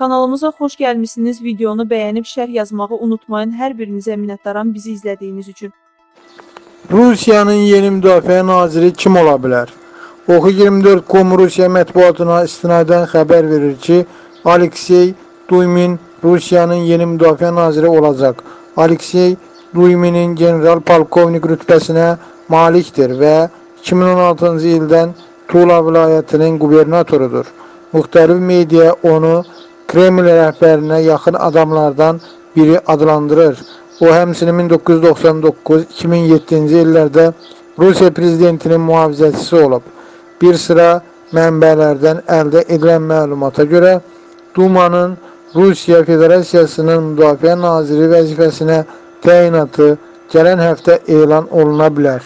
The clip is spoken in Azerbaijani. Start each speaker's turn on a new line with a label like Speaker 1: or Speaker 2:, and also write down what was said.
Speaker 1: Kanalımıza xoş gəlmisiniz. Videonu bəyənib şərh yazmağı unutmayın. Hər birinizə minnətdaram bizi izlədiyiniz üçün.
Speaker 2: Rusiyanın yeni müdafiə naziri kim ola bilər? Oxu24.com Rusiya mətbuatına istinadən xəbər verir ki, Aleksey Duymin Rusiyanın yeni müdafiə naziri olacaq. Aleksey Duymin'in general polkovnik rütbəsinə malikdir və 2016-cı ildən Tula vilayətinin qubernatorudur. Müxtəlif media onu Kreml rəhbərinə yaxın adamlardan biri adlandırır. O həmçinin 1999-2007-ci illərdə Rusiya prezidentinin mühafizəçisi olub. Bir sıra mənbələrdən əldə edilən məlumata görə Dumanın Rusiya Federasiyasının müdafiə naziri vəzifəsinə təyinatı gələn həftə elan oluna bilər.